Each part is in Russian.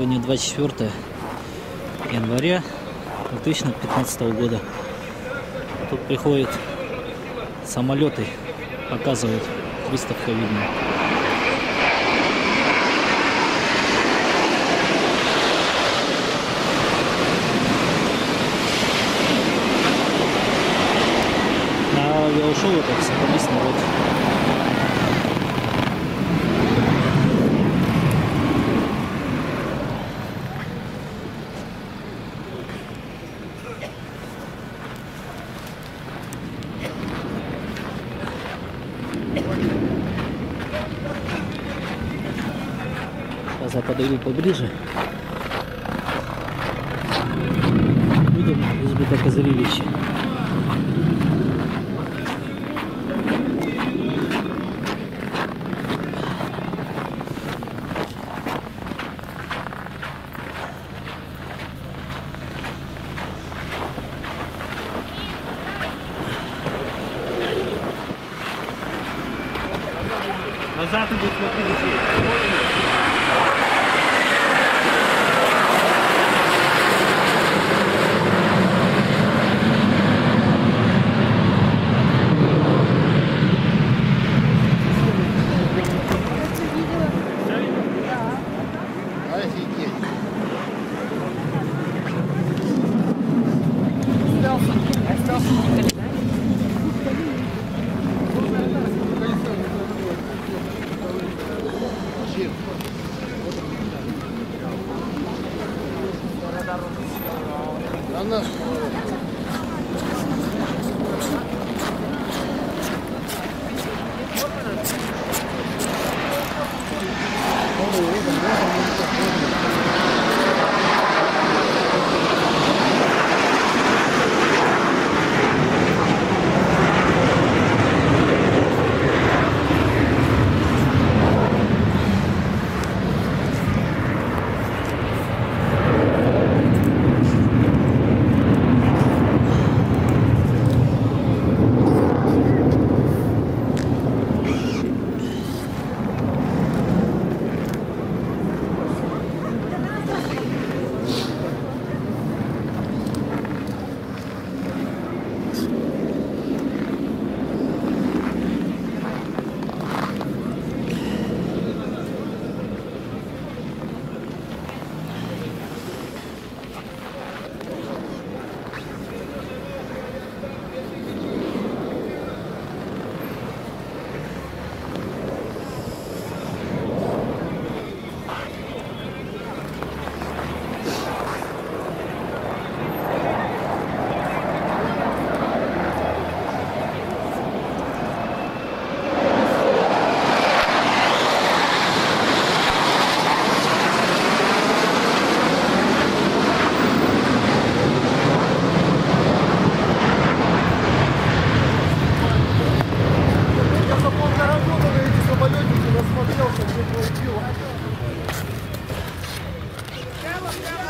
сегодня 24 января 2015 года. Тут приходят самолеты, показывают выставка видно. На авиашоу это собрались народ. Сейчас я подойду поближе. Видим избы козыревище. Назад иди, смотри, детей. Yeah.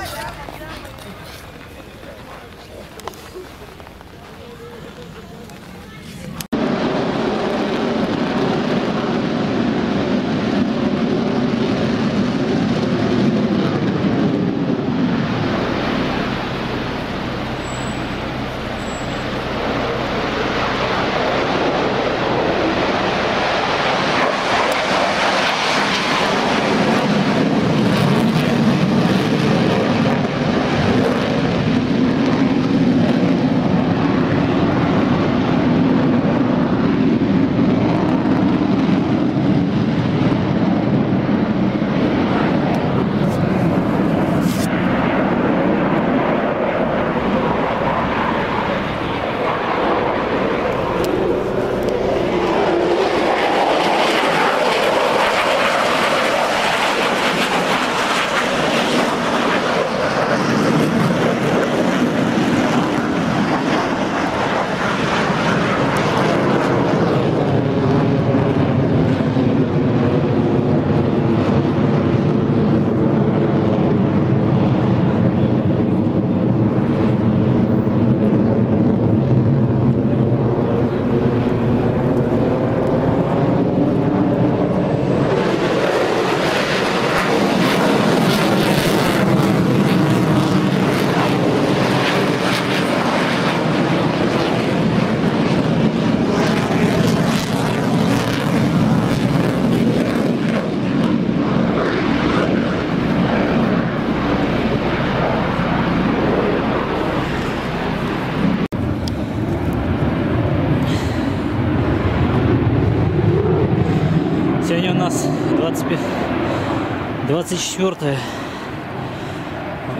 24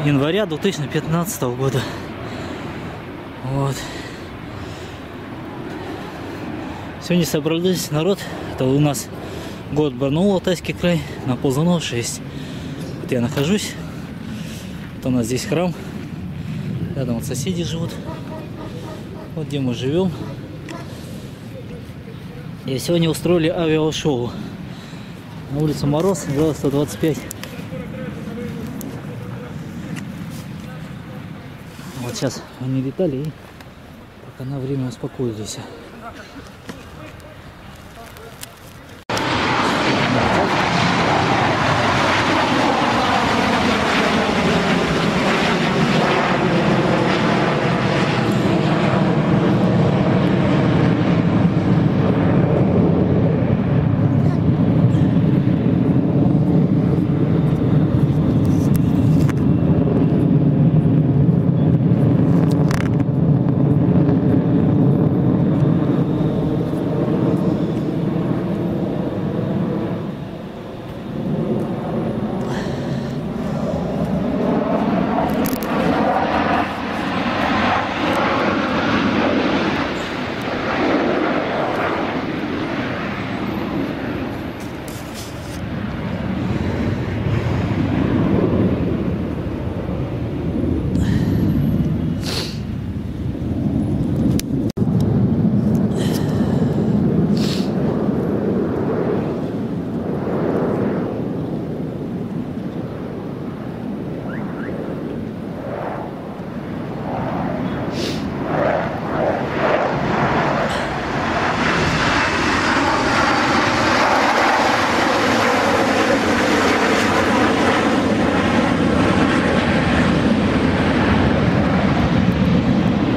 января 2015 года. Вот. Сегодня собрались народ. Это у нас город Барнаул, Алтайский край, на Ползунов 6. Вот я нахожусь. Вот у нас здесь храм. Рядом вот соседи живут. Вот где мы живем. И сегодня устроили авиашоу. На улице мороз, градус 125. Вот сейчас они летали и пока на время успокоились.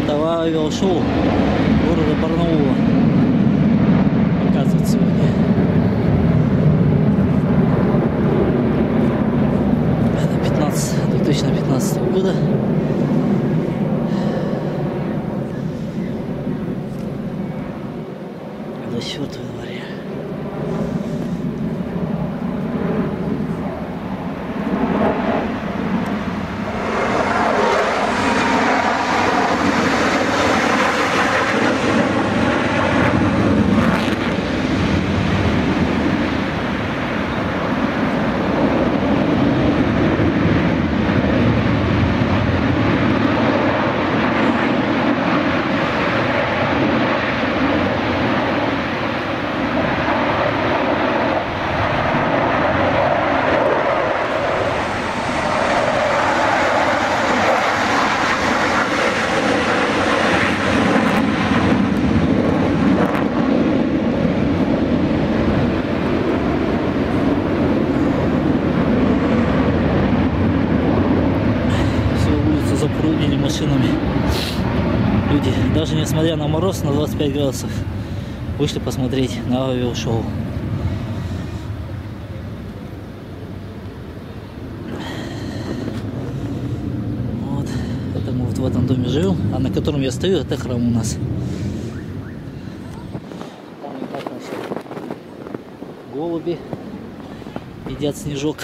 Это авиашоу города Барнаула. Показывают сегодня. Это 15, 2015 года. Машинами. Люди, даже несмотря на мороз на 25 градусов, вышли посмотреть на авиашоу. Вот. Это мы вот в этом доме живем, а на котором я стою, это храм у нас. Голуби едят снежок.